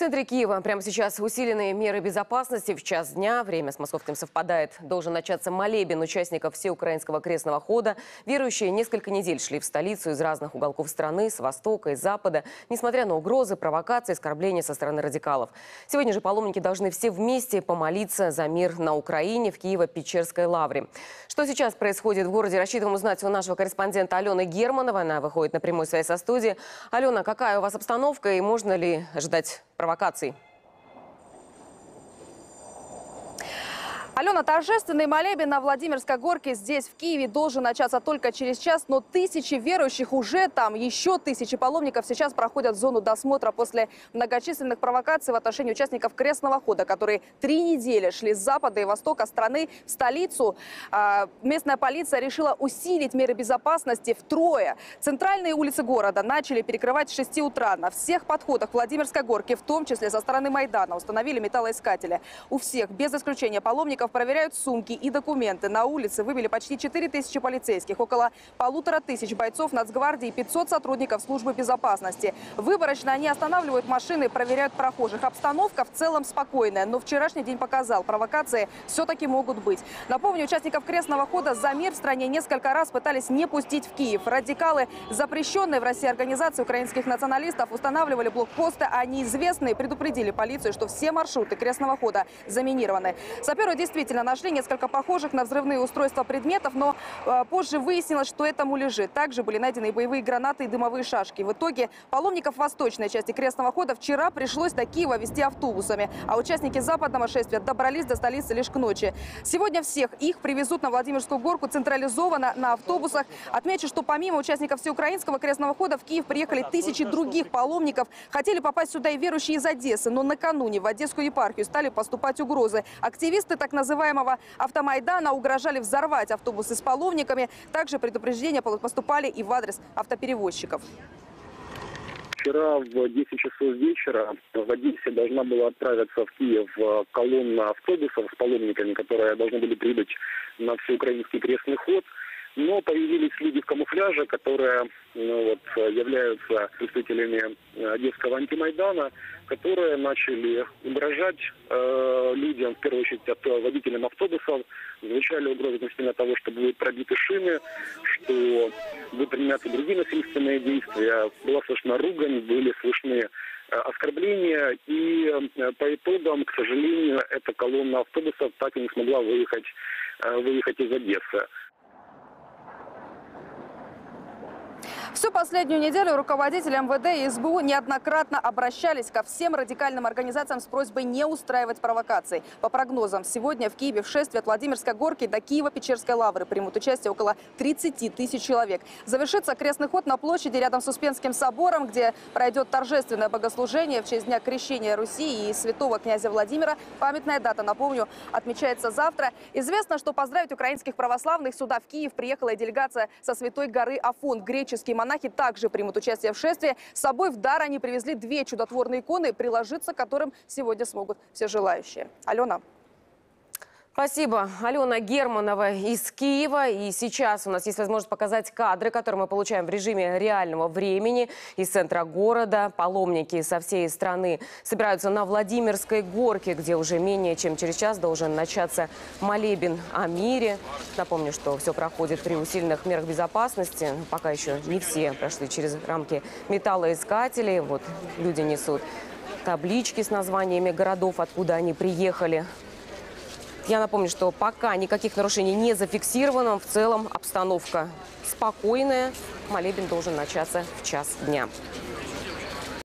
центре Киева прямо сейчас усиленные меры безопасности в час дня. Время с московским совпадает. Должен начаться молебен участников всеукраинского крестного хода. Верующие несколько недель шли в столицу из разных уголков страны, с востока и запада, несмотря на угрозы, провокации, оскорбления со стороны радикалов. Сегодня же паломники должны все вместе помолиться за мир на Украине в Киево-Печерской лавре. Что сейчас происходит в городе, рассчитываем узнать у нашего корреспондента Алены Германовой. Она выходит на прямую связь со студией. Алена, какая у вас обстановка и можно ли ждать провокаций? Алена, торжественный молебен на Владимирской горке здесь, в Киеве, должен начаться только через час, но тысячи верующих уже там, еще тысячи паломников сейчас проходят зону досмотра после многочисленных провокаций в отношении участников крестного хода, которые три недели шли с запада и востока страны в столицу. А, местная полиция решила усилить меры безопасности втрое. Центральные улицы города начали перекрывать с 6 утра. На всех подходах Владимирской горки, в том числе со стороны Майдана, установили металлоискатели. У всех, без исключения паломников, проверяют сумки и документы. На улице вывели почти 4 тысячи полицейских, около полутора тысяч бойцов Нацгвардии и 500 сотрудников службы безопасности. Выборочно они останавливают машины, проверяют прохожих. Обстановка в целом спокойная, но вчерашний день показал, провокации все-таки могут быть. Напомню, участников крестного хода «За мир» в стране несколько раз пытались не пустить в Киев. Радикалы, запрещенные в России организации украинских националистов, устанавливали блокпосты, а неизвестные предупредили полицию, что все маршруты крестного хода заминированы. Саперы действительно действительно нашли несколько похожих на взрывные устройства предметов, но э, позже выяснилось, что это муляжи. Также были найдены и боевые гранаты, и дымовые шашки. В итоге паломников восточной части крестного хода вчера пришлось до Киева везти автобусами, а участники западного шествия добрались до столицы лишь к ночи. Сегодня всех их привезут на Владимирскую горку централизованно на автобусах. Отмечу, что помимо участников всеукраинского крестного хода в Киев приехали тысячи других паломников. Хотели попасть сюда и верующие из Одессы, но накануне в Одесскую епархию стали поступать угрозы. Активисты так называемые называемого автомайдана угрожали взорвать автобусы с паломниками. Также предупреждения поступали и в адрес автоперевозчиков. Вчера в 10 часов вечера в Одессе должна была отправиться в Киев колонна автобусов с паломниками, которые должны были прибыть на всеукраинский крестный ход. Но появились люди в камуфляже, которые ну, вот, являются представителями Одесского антимайдана, которые начали угрожать э, людям, в первую очередь от водителям автобусов, звучали угрозы относительно того, что будут пробиты шины, что будут применяться другие насильственные действия. Была слышна ругань, были слышны э, оскорбления, и э, по итогам, к сожалению, эта колонна автобусов так и не смогла выехать, э, выехать из Одессы. Всю последнюю неделю руководители МВД и СБУ неоднократно обращались ко всем радикальным организациям с просьбой не устраивать провокаций. По прогнозам, сегодня в Киеве в шествии от Владимирской горки до Киева-Печерской лавры примут участие около 30 тысяч человек. Завершится крестный ход на площади рядом с Успенским собором, где пройдет торжественное богослужение в честь Дня крещения Руси и святого князя Владимира. Памятная дата, напомню, отмечается завтра. Известно, что поздравить украинских православных сюда в Киев приехала делегация со Святой горы Афон, греческий монахи также примут участие в шествии. С собой в дар они привезли две чудотворные иконы, приложиться к которым сегодня смогут все желающие. Алена. Спасибо. Алена Германова из Киева. И сейчас у нас есть возможность показать кадры, которые мы получаем в режиме реального времени из центра города. Паломники со всей страны собираются на Владимирской горке, где уже менее чем через час должен начаться молебен о мире. Напомню, что все проходит при усиленных мерах безопасности. Пока еще не все прошли через рамки металлоискателей. Вот люди несут таблички с названиями городов, откуда они приехали. Я напомню, что пока никаких нарушений не зафиксировано. В целом обстановка спокойная. Молебен должен начаться в час дня.